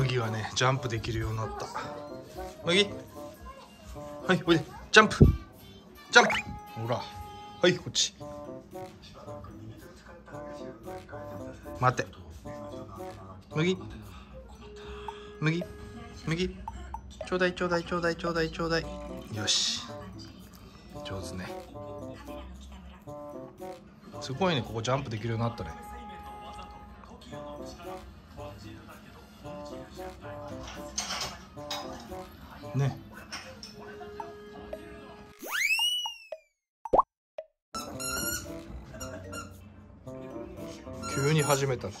麦がねジャンプできるようになった。麦。はいおいで。ジャンプ。ジャンプ。ほら。はいこっち。待って。麦。麦。麦。ちょうだいちょうだいちょうだいちょうだいちょうだい。よし。上手ね。すごいねここジャンプできるようになったね。ね。急に始めた。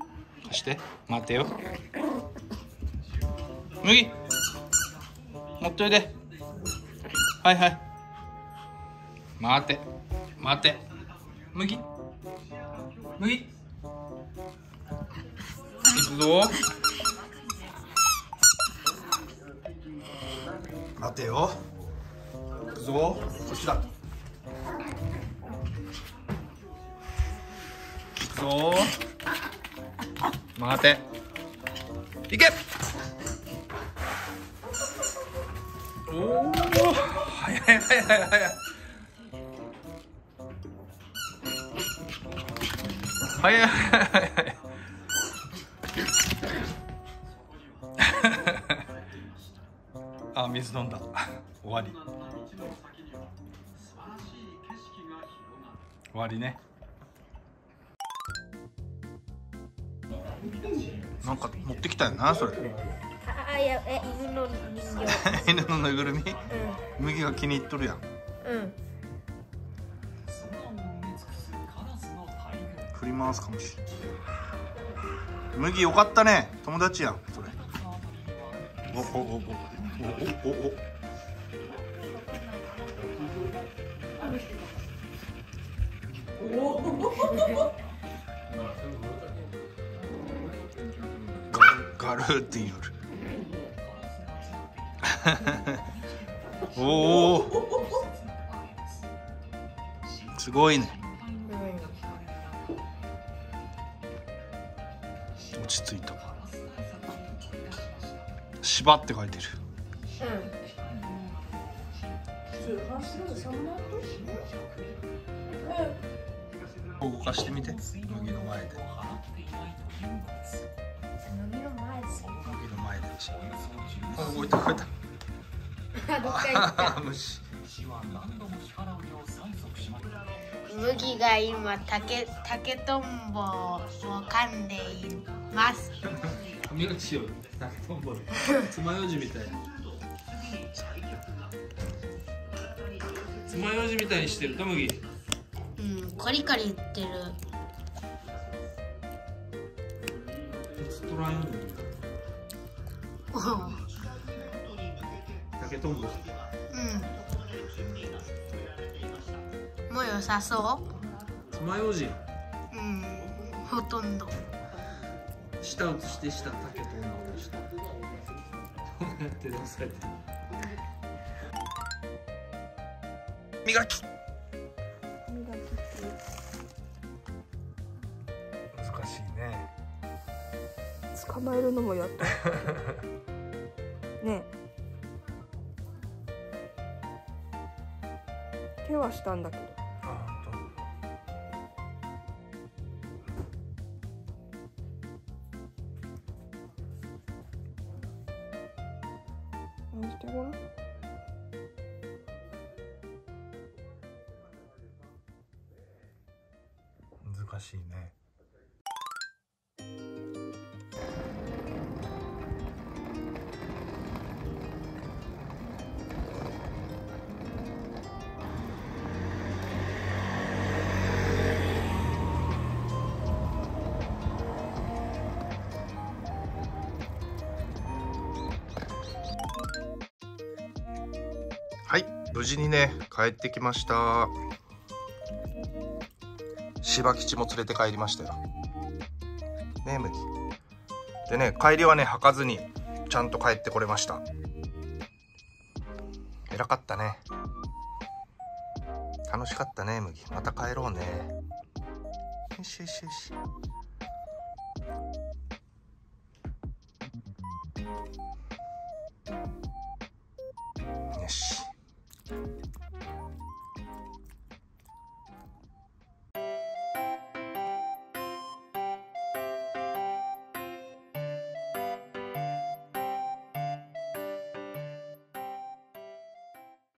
して待てよ。麦。持っといで。はいはい。待て。待て。麦。麦。いくぞ。待てよ。いくぞ。こっちだ。いくぞ待て。いけ。おお早い早い早い早い。早い。早い。早い。あ水飲んだ終わり終わりねなんか持ってきたよなそれ。あいやえ犬の人形。犬のぬいぐるみ？麦が気に入っとるやん。うん。うん振り回すかもしれない麦よかったね友達やんそれ。おおおおおおおおガルガルって言う。おおすごいね。落ち着いた。芝って書いてる。動かしてみて。麦のた。動いた虫。麦が今竹竹とんぼを噛んでいます。髪が強いトンボで爪楊枝みたい。爪楊枝みたいにしてると麦。うんコリコリ言ってる。ストライン竹とうん。もう良さそ爪楊枝う。うん。ほとんど。下写して下竹とんぼ下こうやって押さえて磨き。難しいね。捕まえるのもやっと。ね手はしたんだけど。難しいね。はい無事にね帰ってきました。芝吉も連れて帰りましたよ。ねえ麦でね帰りはね履かずにちゃんと帰ってこれました。偉かったね。楽しかったね麦また帰ろうね。よしよしよし。